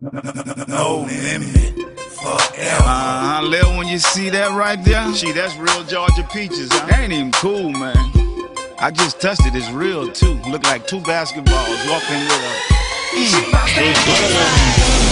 No limit forever. Uh, Lil, when you see that right there, Gee, that's real Georgia peaches, huh? that ain't even cool, man. I just touched it, it's real too. Look like two basketballs walking with a. She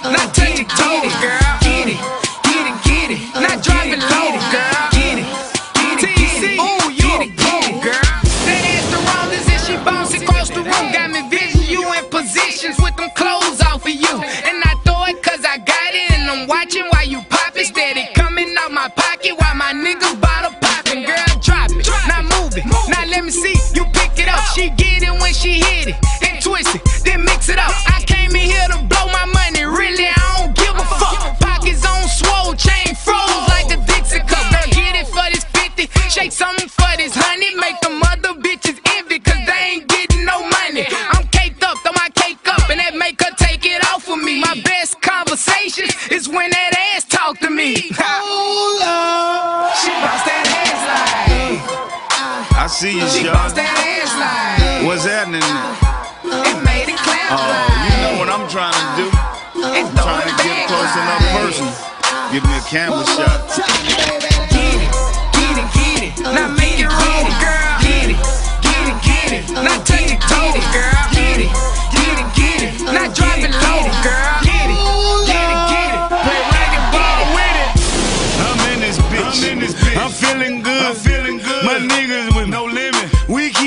it, get it. Now touch it, get it, girl. Get it, get it, get it. Now drop it low, girl. Get it, get it, get it. Ooh, you get it, it, girl. That ass the rollers and she bounce across the room. Got me vision you in positions with them clothes off of you. And I throw it cause I got it and I'm watching I see you, She bounce that ass like. What's happening? And made it clap Oh, like. you know what I'm trying to do? Throw Trying to get close like. enough person. Give me a camera shot. Get it, get it, get it. Now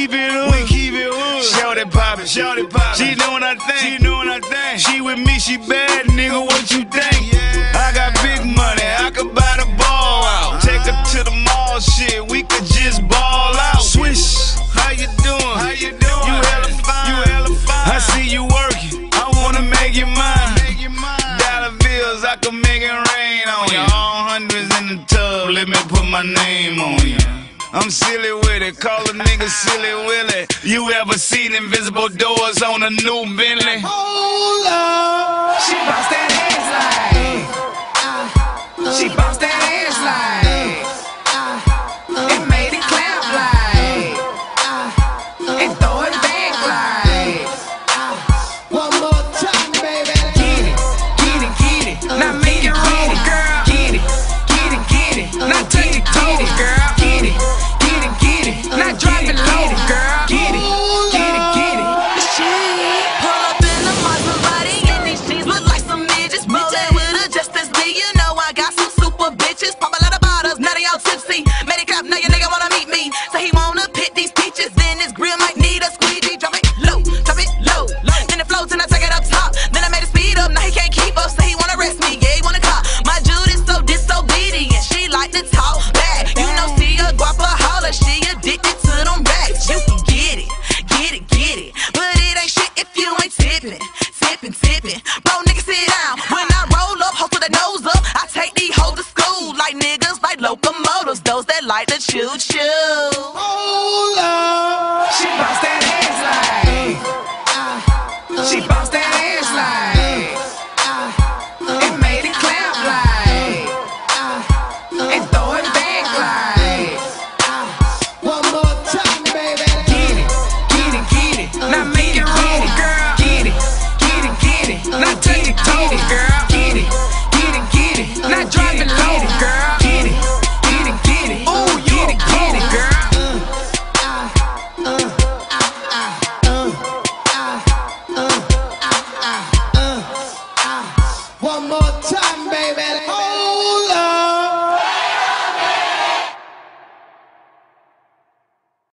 keep it up. We keep it up. Shout it poppin'. Shout it poppin'. She doing her thing. She doing her thing. She with me. She bad, nigga. What you think? I got big money. I could buy the ball out. Uh-huh. Take her to the mall. Shit, we could just ball out. Swish. How you doing? How you doing? You hella fine. You hella fine. I see you working. I wanna make you mine. Make you mine. Dollar bills, I can make it rain on you. All hundreds in the tub, let me put my name on you. I'm silly with it, call a nigga silly Willie. You ever seen invisible doors on a new Bentley? Hold up. She bounce that ass like. Uh, uh, she bounce that ass like. Choo choo. Hold up. She bounce that ass like. Uh, uh, uh. She bounce that ass like.